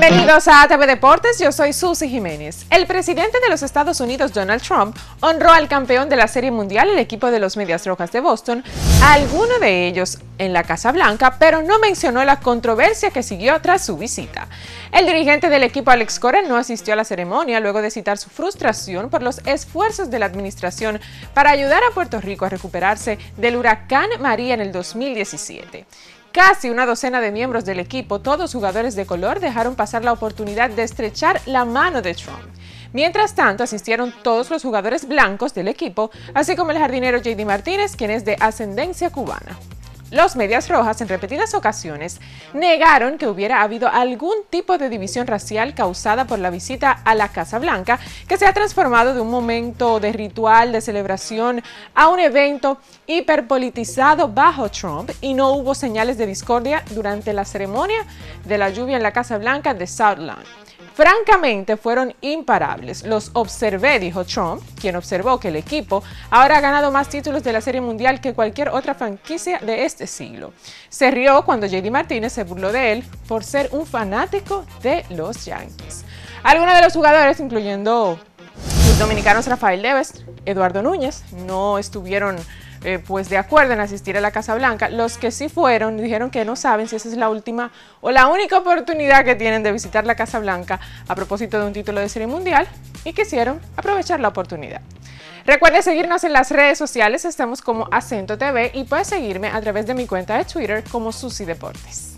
Bienvenidos a TV Deportes, yo soy Susy Jiménez. El presidente de los Estados Unidos, Donald Trump, honró al campeón de la Serie Mundial, el equipo de los Medias Rojas de Boston, a alguno de ellos en la Casa Blanca, pero no mencionó la controversia que siguió tras su visita. El dirigente del equipo, Alex Cora, no asistió a la ceremonia luego de citar su frustración por los esfuerzos de la administración para ayudar a Puerto Rico a recuperarse del huracán María en el 2017. Casi una docena de miembros del equipo, todos jugadores de color, dejaron pasar la oportunidad de estrechar la mano de Trump. Mientras tanto, asistieron todos los jugadores blancos del equipo, así como el jardinero JD Martínez, quien es de ascendencia cubana. Los Medias Rojas en repetidas ocasiones negaron que hubiera habido algún tipo de división racial causada por la visita a la Casa Blanca, que se ha transformado de un momento de ritual de celebración a un evento hiperpolitizado bajo Trump y no hubo señales de discordia durante la ceremonia de la lluvia en la Casa Blanca de Southland. Francamente fueron imparables. Los observé, dijo Trump, quien observó que el equipo ahora ha ganado más títulos de la Serie Mundial que cualquier otra franquicia de este siglo. Se rió cuando JD Martínez se burló de él por ser un fanático de los Yankees. Algunos de los jugadores, incluyendo los dominicanos Rafael Deves, Eduardo Núñez, no estuvieron eh, pues de acuerdo en asistir a la Casa Blanca. Los que sí fueron dijeron que no saben si esa es la última o la única oportunidad que tienen de visitar la Casa Blanca a propósito de un título de serie mundial y quisieron aprovechar la oportunidad. Recuerde seguirnos en las redes sociales, estamos como Acento TV y puedes seguirme a través de mi cuenta de Twitter como Susi Deportes.